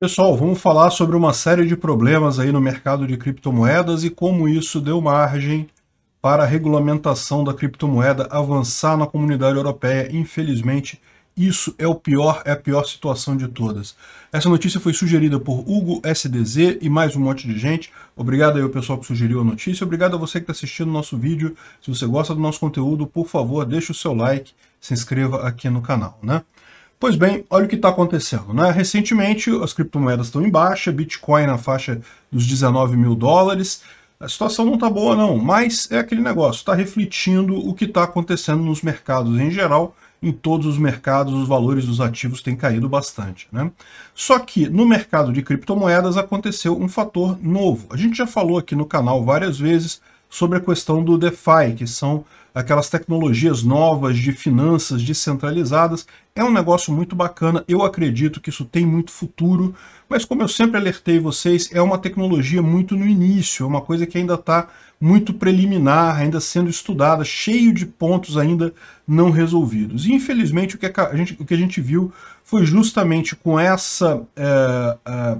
Pessoal, vamos falar sobre uma série de problemas aí no mercado de criptomoedas e como isso deu margem para a regulamentação da criptomoeda avançar na comunidade europeia. Infelizmente, isso é o pior, é a pior situação de todas. Essa notícia foi sugerida por Hugo SDZ e mais um monte de gente. Obrigado aí ao pessoal que sugeriu a notícia. Obrigado a você que está assistindo o nosso vídeo. Se você gosta do nosso conteúdo, por favor, deixe o seu like, se inscreva aqui no canal, né? Pois bem, olha o que está acontecendo. Né? Recentemente, as criptomoedas estão em baixa, Bitcoin na faixa dos 19 mil dólares. A situação não está boa não, mas é aquele negócio, está refletindo o que está acontecendo nos mercados em geral. Em todos os mercados, os valores dos ativos têm caído bastante. Né? Só que no mercado de criptomoedas aconteceu um fator novo. A gente já falou aqui no canal várias vezes sobre a questão do DeFi, que são aquelas tecnologias novas de finanças descentralizadas. É um negócio muito bacana, eu acredito que isso tem muito futuro, mas como eu sempre alertei vocês, é uma tecnologia muito no início, é uma coisa que ainda está muito preliminar, ainda sendo estudada, cheio de pontos ainda não resolvidos. E infelizmente o que a gente, o que a gente viu foi justamente com essa é, é,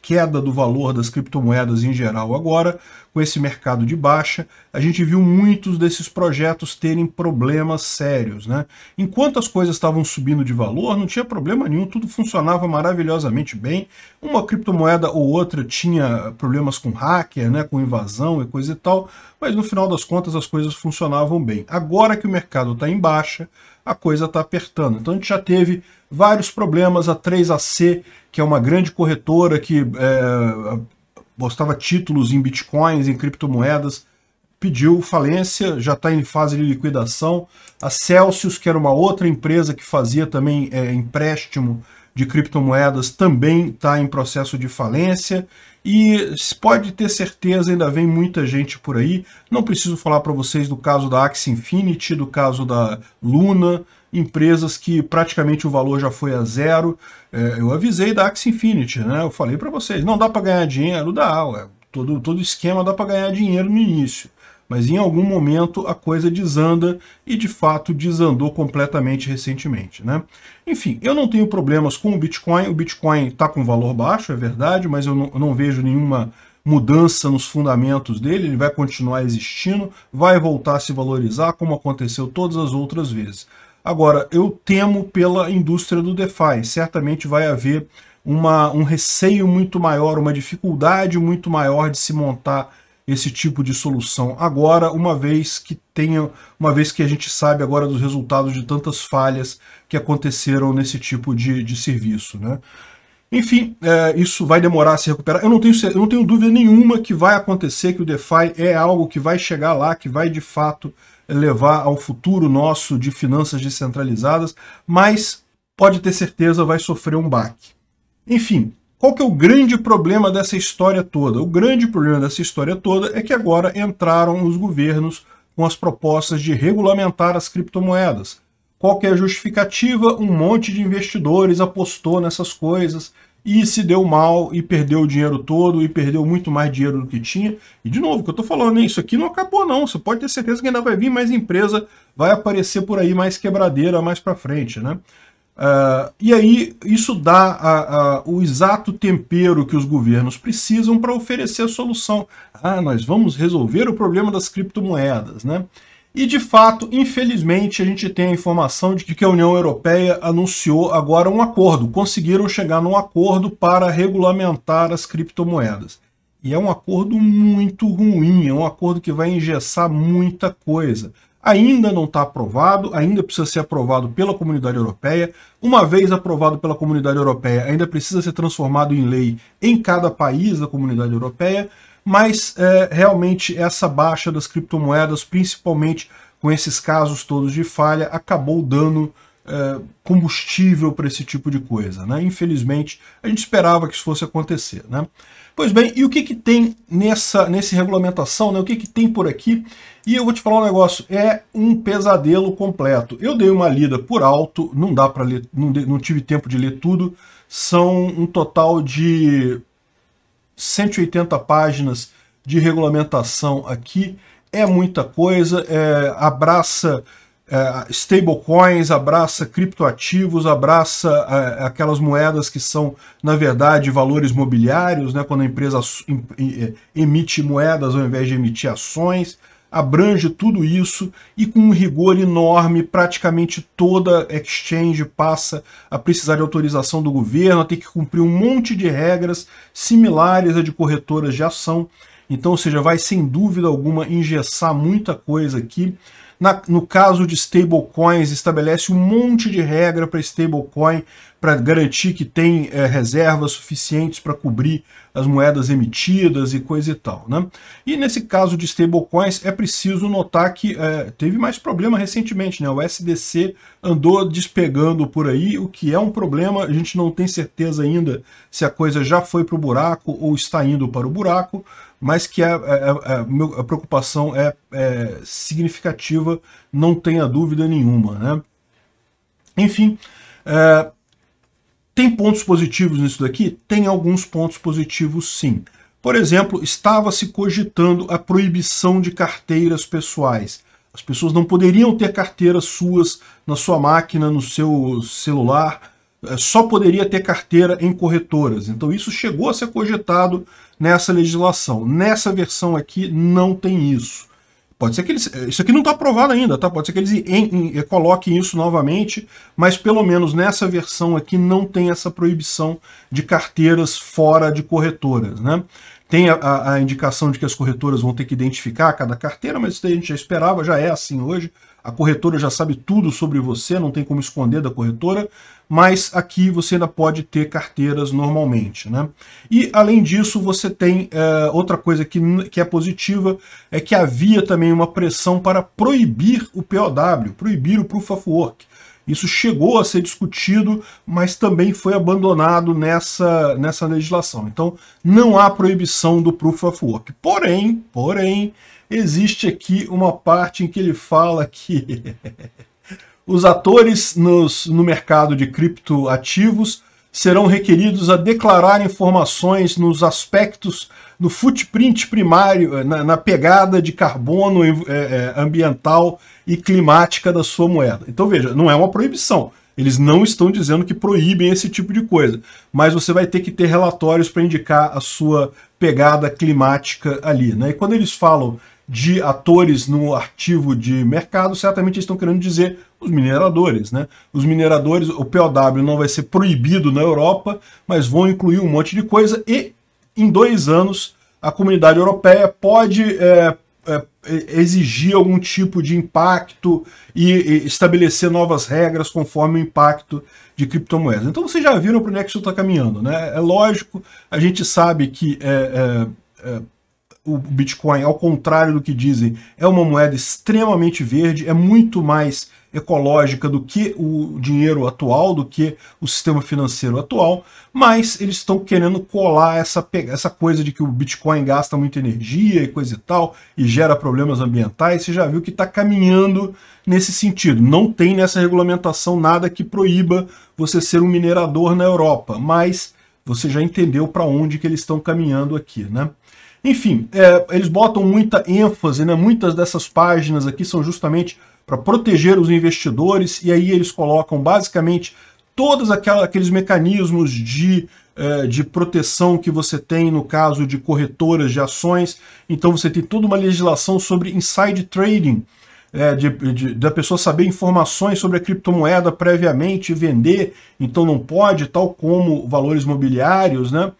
queda do valor das criptomoedas em geral agora, com esse mercado de baixa, a gente viu muitos desses projetos terem problemas sérios. Né? Enquanto as coisas estavam subindo de valor, não tinha problema nenhum, tudo funcionava maravilhosamente bem. Uma criptomoeda ou outra tinha problemas com hacker, né, com invasão e coisa e tal, mas no final das contas as coisas funcionavam bem. Agora que o mercado está em baixa, a coisa está apertando. Então a gente já teve vários problemas, a 3AC que é uma grande corretora que é, postava títulos em bitcoins, em criptomoedas, pediu falência, já está em fase de liquidação. A Celsius, que era uma outra empresa que fazia também é, empréstimo de criptomoedas, também está em processo de falência. E pode ter certeza, ainda vem muita gente por aí. Não preciso falar para vocês do caso da Axie Infinity, do caso da Luna, empresas que praticamente o valor já foi a zero. É, eu avisei da Axie Infinity, né? Eu falei para vocês, não dá para ganhar dinheiro? Dá, ué. Todo, todo esquema dá para ganhar dinheiro no início. Mas em algum momento a coisa desanda e de fato desandou completamente recentemente. Né? Enfim, eu não tenho problemas com o Bitcoin. O Bitcoin está com valor baixo, é verdade, mas eu não, eu não vejo nenhuma mudança nos fundamentos dele, ele vai continuar existindo, vai voltar a se valorizar, como aconteceu todas as outras vezes. Agora, eu temo pela indústria do DeFi. Certamente vai haver uma, um receio muito maior, uma dificuldade muito maior de se montar esse tipo de solução agora, uma vez que tenha, uma vez que a gente sabe agora dos resultados de tantas falhas que aconteceram nesse tipo de, de serviço, né? Enfim, é, isso vai demorar a se recuperar. Eu não, tenho, eu não tenho dúvida nenhuma que vai acontecer, que o DeFi é algo que vai chegar lá, que vai de fato levar ao futuro nosso de finanças descentralizadas, mas pode ter certeza vai sofrer um baque. Enfim, qual que é o grande problema dessa história toda? O grande problema dessa história toda é que agora entraram os governos com as propostas de regulamentar as criptomoedas. Qual que é a justificativa? Um monte de investidores apostou nessas coisas, e se deu mal e perdeu o dinheiro todo e perdeu muito mais dinheiro do que tinha. E de novo, o que eu estou falando, isso aqui não acabou não, você pode ter certeza que ainda vai vir mais empresa, vai aparecer por aí mais quebradeira mais para frente, né? Uh, e aí isso dá a, a, o exato tempero que os governos precisam para oferecer a solução. Ah, nós vamos resolver o problema das criptomoedas, né? E de fato, infelizmente, a gente tem a informação de que a União Europeia anunciou agora um acordo, conseguiram chegar num acordo para regulamentar as criptomoedas. E é um acordo muito ruim, é um acordo que vai engessar muita coisa. Ainda não está aprovado, ainda precisa ser aprovado pela comunidade europeia. Uma vez aprovado pela comunidade europeia, ainda precisa ser transformado em lei em cada país da comunidade europeia mas é, realmente essa baixa das criptomoedas, principalmente com esses casos todos de falha, acabou dando é, combustível para esse tipo de coisa. Né? Infelizmente, a gente esperava que isso fosse acontecer. Né? Pois bem, e o que, que tem nessa, nessa regulamentação, né? o que, que tem por aqui? E eu vou te falar um negócio, é um pesadelo completo. Eu dei uma lida por alto, não dá para ler, não, não tive tempo de ler tudo, são um total de 180 páginas de regulamentação aqui, é muita coisa, é, abraça é, stablecoins, abraça criptoativos, abraça é, aquelas moedas que são, na verdade, valores mobiliários, né, quando a empresa emite moedas ao invés de emitir ações, abrange tudo isso e com um rigor enorme, praticamente toda exchange passa a precisar de autorização do governo, a ter que cumprir um monte de regras similares a de corretoras de ação. Então, ou seja, vai sem dúvida alguma engessar muita coisa aqui. Na, no caso de stablecoins, estabelece um monte de regra para stablecoin para garantir que tem é, reservas suficientes para cobrir as moedas emitidas e coisa e tal. Né? E nesse caso de stablecoins, é preciso notar que é, teve mais problema recentemente. Né? O SDC andou despegando por aí, o que é um problema. A gente não tem certeza ainda se a coisa já foi para o buraco ou está indo para o buraco, mas que a, a, a, a preocupação é, é, significativa, não tenha dúvida nenhuma. Né? Enfim, é, tem pontos positivos nisso daqui? Tem alguns pontos positivos sim. Por exemplo, estava se cogitando a proibição de carteiras pessoais. As pessoas não poderiam ter carteiras suas na sua máquina, no seu celular, só poderia ter carteira em corretoras. Então isso chegou a ser cogitado nessa legislação. Nessa versão aqui não tem isso. Pode ser que eles. Isso aqui não está aprovado ainda, tá? Pode ser que eles em, em, coloquem isso novamente, mas pelo menos nessa versão aqui não tem essa proibição de carteiras fora de corretoras, né? Tem a, a indicação de que as corretoras vão ter que identificar cada carteira, mas isso a gente já esperava, já é assim hoje a corretora já sabe tudo sobre você, não tem como esconder da corretora, mas aqui você ainda pode ter carteiras normalmente. Né? E, além disso, você tem é, outra coisa que, que é positiva, é que havia também uma pressão para proibir o POW, proibir o Proof of Work. Isso chegou a ser discutido, mas também foi abandonado nessa, nessa legislação. Então, não há proibição do Proof of Work. Porém, porém, existe aqui uma parte em que ele fala que os atores nos, no mercado de criptoativos serão requeridos a declarar informações nos aspectos, no footprint primário, na, na pegada de carbono é, ambiental e climática da sua moeda. Então veja, não é uma proibição. Eles não estão dizendo que proíbem esse tipo de coisa, mas você vai ter que ter relatórios para indicar a sua pegada climática ali. Né? E quando eles falam de atores no ativo de mercado, certamente eles estão querendo dizer os mineradores. Né? Os mineradores, o POW não vai ser proibido na Europa, mas vão incluir um monte de coisa e em dois anos a comunidade europeia pode é, é, exigir algum tipo de impacto e, e, estabelecer novas regras conforme o impacto de criptomoedas. Então vocês já viram para onde é que isso está caminhando. Né? É lógico, a gente sabe que é, é, é o Bitcoin, ao contrário do que dizem, é uma moeda extremamente verde, é muito mais ecológica do que o dinheiro atual, do que o sistema financeiro atual, mas eles estão querendo colar essa, essa coisa de que o Bitcoin gasta muita energia e coisa e tal, e gera problemas ambientais, você já viu que está caminhando nesse sentido. Não tem nessa regulamentação nada que proíba você ser um minerador na Europa, mas você já entendeu para onde que eles estão caminhando aqui, né? Enfim, é, eles botam muita ênfase, né? muitas dessas páginas aqui são justamente para proteger os investidores, e aí eles colocam basicamente todos aqueles mecanismos de, é, de proteção que você tem no caso de corretoras de ações. Então você tem toda uma legislação sobre inside trading, é, de, de, da pessoa saber informações sobre a criptomoeda previamente e vender, então não pode, tal como valores mobiliários, né?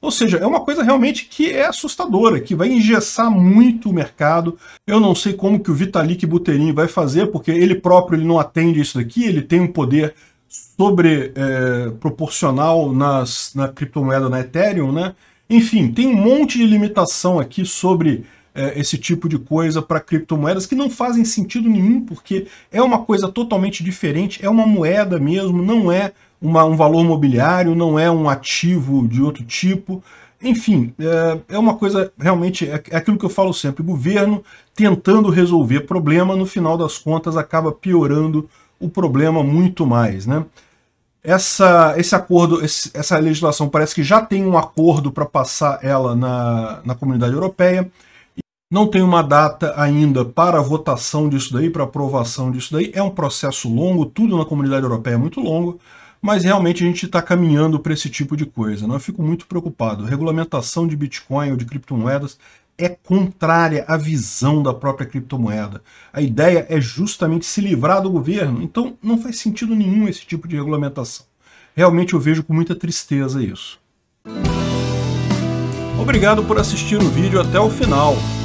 Ou seja, é uma coisa realmente que é assustadora, que vai engessar muito o mercado. Eu não sei como que o Vitalik Buterin vai fazer, porque ele próprio ele não atende isso daqui, ele tem um poder sobre é, proporcional nas, na criptomoeda na Ethereum, né? Enfim, tem um monte de limitação aqui sobre é, esse tipo de coisa para criptomoedas que não fazem sentido nenhum, porque é uma coisa totalmente diferente, é uma moeda mesmo, não é uma, um valor mobiliário, não é um ativo de outro tipo. Enfim, é, é uma coisa realmente, é, é aquilo que eu falo sempre, governo tentando resolver problema, no final das contas acaba piorando o problema muito mais, né? Essa, esse acordo, esse, essa legislação parece que já tem um acordo para passar ela na, na comunidade europeia, Não tem uma data ainda para votação disso daí, para aprovação disso daí. É um processo longo, tudo na comunidade europeia é muito longo, mas realmente a gente está caminhando para esse tipo de coisa. Né? Eu fico muito preocupado. Regulamentação de Bitcoin ou de criptomoedas é contrária à visão da própria criptomoeda. A ideia é justamente se livrar do governo, então não faz sentido nenhum esse tipo de regulamentação. Realmente eu vejo com muita tristeza isso. Obrigado por assistir o vídeo até o final.